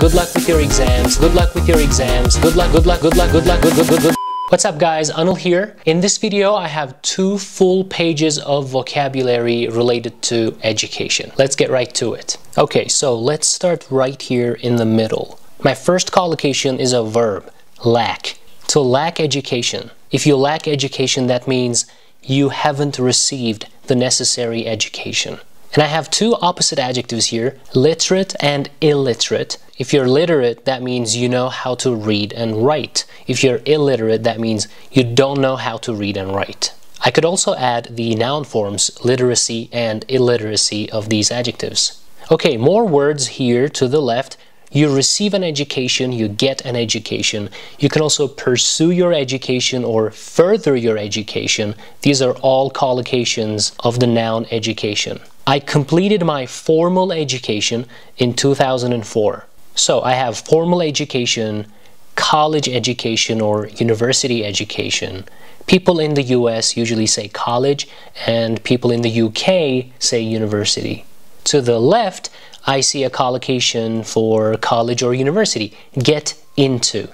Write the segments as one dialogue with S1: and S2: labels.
S1: Good luck with your exams. Good luck with your exams. Good luck, good luck, good luck, good luck, good, good, good, good. What's up guys, Anıl here. In this video, I have two full pages of vocabulary related to education. Let's get right to it. Okay, so let's start right here in the middle. My first collocation is a verb, lack. To lack education. If you lack education, that means you haven't received the necessary education. And I have two opposite adjectives here, literate and illiterate. If you're literate, that means you know how to read and write. If you're illiterate, that means you don't know how to read and write. I could also add the noun forms literacy and illiteracy of these adjectives. Okay, more words here to the left. You receive an education, you get an education. You can also pursue your education or further your education. These are all collocations of the noun education. I completed my formal education in 2004. So I have formal education, college education or university education. People in the US usually say college and people in the UK say university. To the left, I see a collocation for college or university, get into.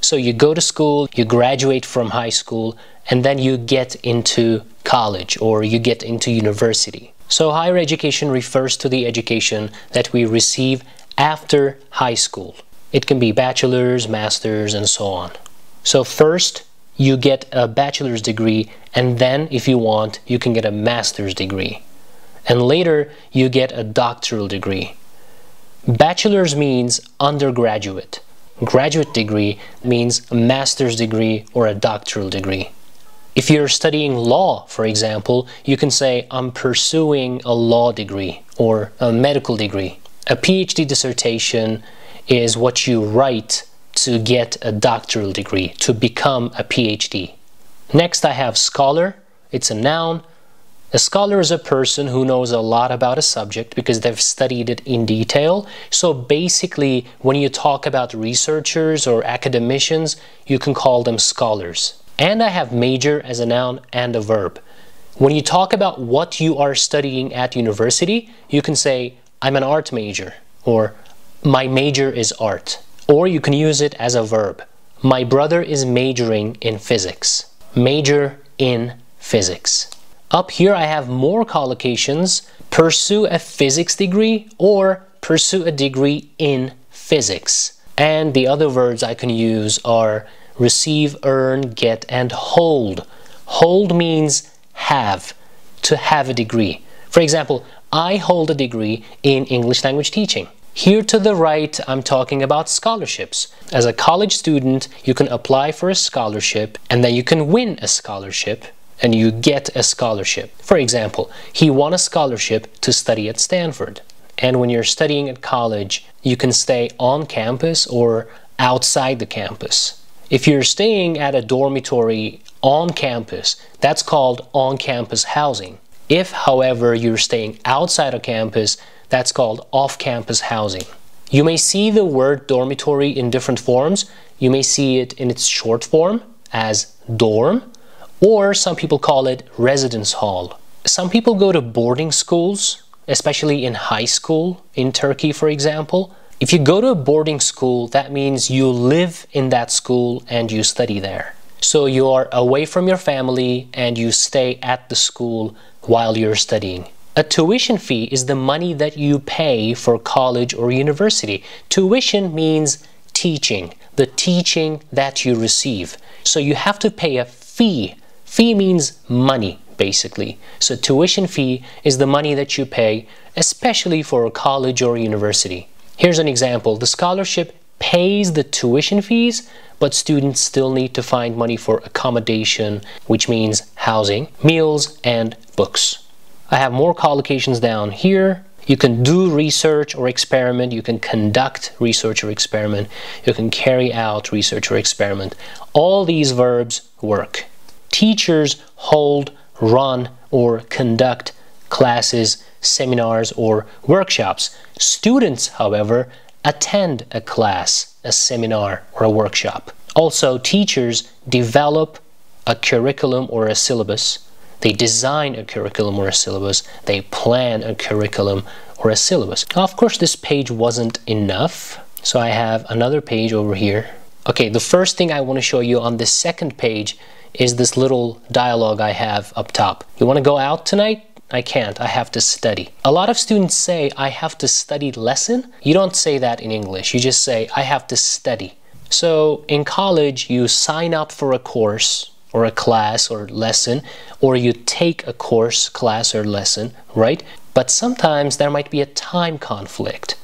S1: So you go to school, you graduate from high school, and then you get into college or you get into university. So higher education refers to the education that we receive after high school. It can be bachelor's, master's, and so on. So first, you get a bachelor's degree, and then, if you want, you can get a master's degree. And later, you get a doctoral degree. Bachelor's means undergraduate. Graduate degree means a master's degree or a doctoral degree. If you're studying law, for example, you can say, I'm pursuing a law degree or a medical degree. A PhD dissertation is what you write to get a doctoral degree, to become a PhD. Next, I have scholar. It's a noun. A scholar is a person who knows a lot about a subject because they've studied it in detail. So basically, when you talk about researchers or academicians, you can call them scholars. And I have major as a noun and a verb. When you talk about what you are studying at university, you can say, I'm an art major, or my major is art. Or you can use it as a verb. My brother is majoring in physics. Major in physics. Up here I have more collocations. Pursue a physics degree or pursue a degree in physics. And the other words I can use are receive, earn, get, and hold. Hold means have, to have a degree. For example, I hold a degree in English language teaching. Here to the right, I'm talking about scholarships. As a college student, you can apply for a scholarship and then you can win a scholarship and you get a scholarship. For example, he won a scholarship to study at Stanford. And when you're studying at college, you can stay on campus or outside the campus. If you're staying at a dormitory on campus, that's called on-campus housing. If, however, you're staying outside of campus, that's called off-campus housing. You may see the word dormitory in different forms. You may see it in its short form as dorm, or some people call it residence hall. Some people go to boarding schools, especially in high school, in Turkey, for example. If you go to a boarding school, that means you live in that school and you study there. So you are away from your family and you stay at the school while you're studying. A tuition fee is the money that you pay for college or university. Tuition means teaching, the teaching that you receive. So you have to pay a fee. Fee means money, basically. So tuition fee is the money that you pay, especially for a college or university. Here's an example. The scholarship pays the tuition fees, but students still need to find money for accommodation, which means housing, meals, and books. I have more collocations down here. You can do research or experiment. You can conduct research or experiment. You can carry out research or experiment. All these verbs work. Teachers hold, run, or conduct classes, seminars, or workshops. Students, however, attend a class, a seminar, or a workshop. Also, teachers develop a curriculum or a syllabus. They design a curriculum or a syllabus. They plan a curriculum or a syllabus. Of course, this page wasn't enough. So I have another page over here. Okay, the first thing I want to show you on this second page is this little dialogue I have up top. You want to go out tonight? I can't, I have to study. A lot of students say, I have to study lesson. You don't say that in English, you just say, I have to study. So in college, you sign up for a course or a class or lesson, or you take a course, class, or lesson, right? But sometimes there might be a time conflict.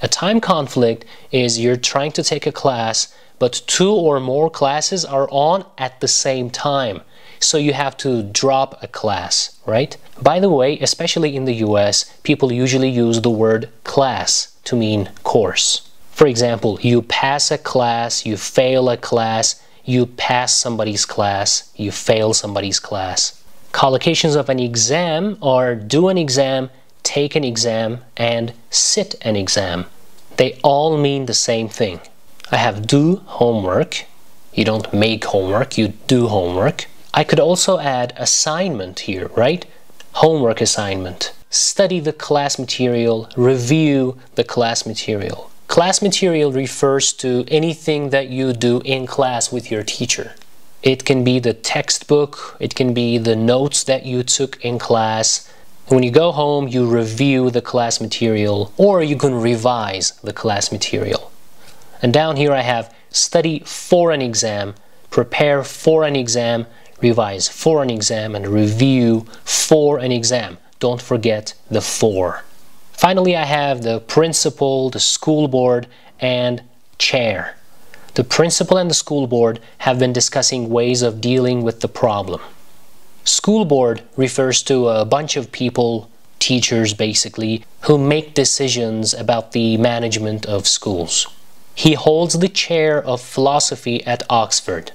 S1: A time conflict is you're trying to take a class, but two or more classes are on at the same time so you have to drop a class, right? By the way, especially in the US, people usually use the word class to mean course. For example, you pass a class, you fail a class, you pass somebody's class, you fail somebody's class. Collocations of an exam are do an exam, take an exam, and sit an exam. They all mean the same thing. I have do homework. You don't make homework, you do homework. I could also add assignment here, right? Homework assignment. Study the class material, review the class material. Class material refers to anything that you do in class with your teacher. It can be the textbook, it can be the notes that you took in class. When you go home, you review the class material or you can revise the class material. And down here I have study for an exam, prepare for an exam, revise for an exam, and review for an exam. Don't forget the for. Finally, I have the principal, the school board, and chair. The principal and the school board have been discussing ways of dealing with the problem. School board refers to a bunch of people, teachers basically, who make decisions about the management of schools. He holds the chair of philosophy at Oxford.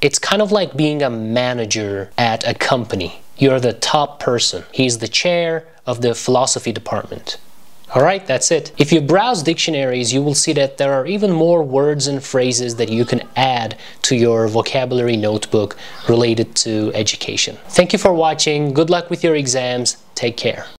S1: It's kind of like being a manager at a company. You're the top person. He's the chair of the philosophy department. Alright, that's it. If you browse dictionaries, you will see that there are even more words and phrases that you can add to your vocabulary notebook related to education. Thank you for watching. Good luck with your exams. Take care.